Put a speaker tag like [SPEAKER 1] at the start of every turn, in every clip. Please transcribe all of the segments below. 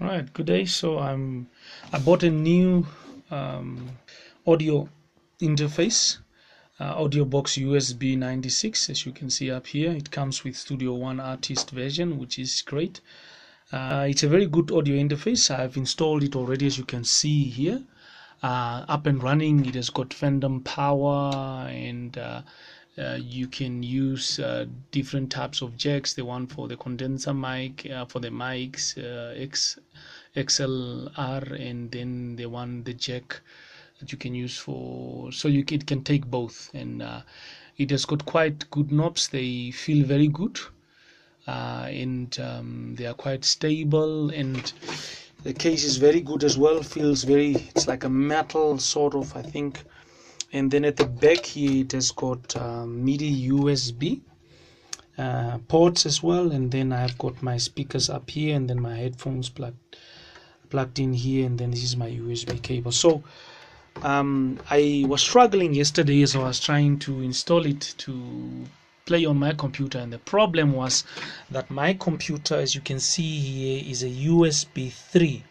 [SPEAKER 1] Right, good day. So I'm I bought a new um, audio interface, uh, AudioBox USB 96. As you can see up here, it comes with Studio One Artist version, which is great. Uh, it's a very good audio interface. I've installed it already, as you can see here. Uh, up and running. It has got Phantom power and uh, uh, you can use uh, different types of jacks the one for the condenser mic uh, for the mics uh, X, XLR and then the one the jack that you can use for so you it can take both. And uh, it has got quite good knobs. They feel very good and um, they are quite stable and the case is very good as well. Feels very it's like a metal sort of I think and then at the back here it has got um, MIDI USB uh, ports as well. And then I've got my speakers up here and then my headphones plugged plugged in here. And then this is my USB cable. So um, I was struggling yesterday as I was trying to install it to play on my computer. And the problem was that my computer as you can see here is a USB 3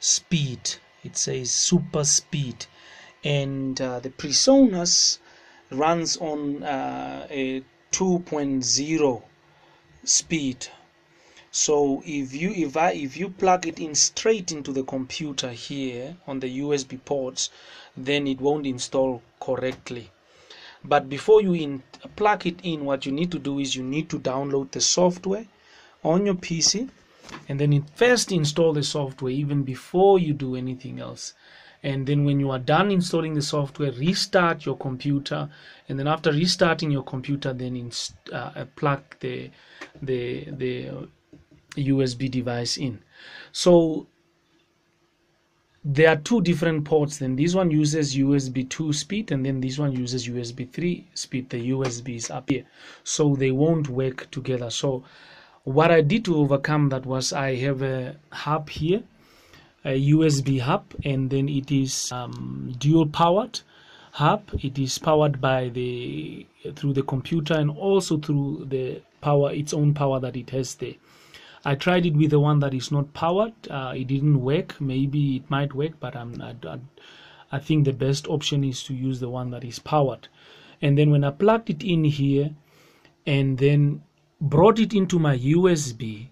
[SPEAKER 1] speed. It says super speed and uh, the PreSonus runs on uh, a 2.0 speed. So if you if I if you plug it in straight into the computer here on the USB ports then it won't install correctly. But before you in, plug it in what you need to do is you need to download the software on your PC and then it first install the software even before you do anything else and then when you are done installing the software restart your computer. And then after restarting your computer then inst- uh, plug the the the USB device in. So there are two different ports. Then this one uses USB 2 speed and then this one uses USB 3 speed. The USB is up here. So they won't work together. So what I did to overcome that was I have a hub here a USB hub and then it is um, dual powered hub it is powered by the through the computer and also through the power its own power that it has there I tried it with the one that is not powered. Uh, it didn't work. Maybe it might work, but I'm not. I, I think the best option is to use the one that is powered. And then when I plugged it in here, and then brought it into my USB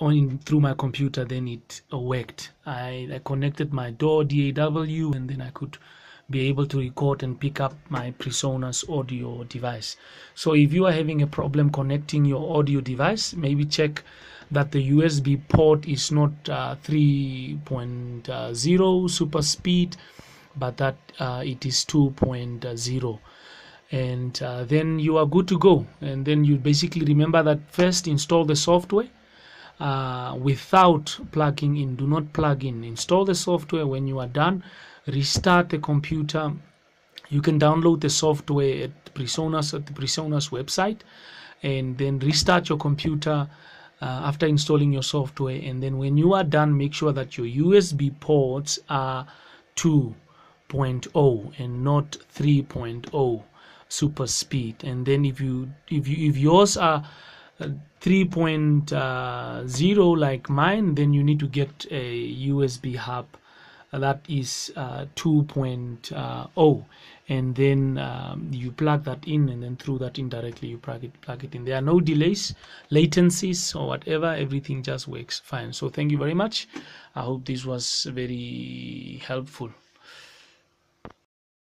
[SPEAKER 1] on through my computer, then it worked. I, I connected my door DAW, and then I could be able to record and pick up my PreSonus audio device. So if you are having a problem connecting your audio device, maybe check that the USB port is not uh, 3.0 super speed, but that uh, it is 2.0 and uh, then you are good to go and then you basically remember that first install the software uh, without plugging in. Do not plug in. Install the software when you are done. Restart the computer. You can download the software at PreSonus at the PreSonus website and then restart your computer uh, after installing your software. And then when you are done make sure that your USB ports are 2.0 and not 3.0 super speed. And then if you if you if yours are 3.0 like mine then you need to get a USB hub. That is uh, 2.0 and then um, you plug that in and then through that indirectly you plug it plug it in. There are no delays latencies or whatever. Everything just works fine. So thank you very much. I hope this was very helpful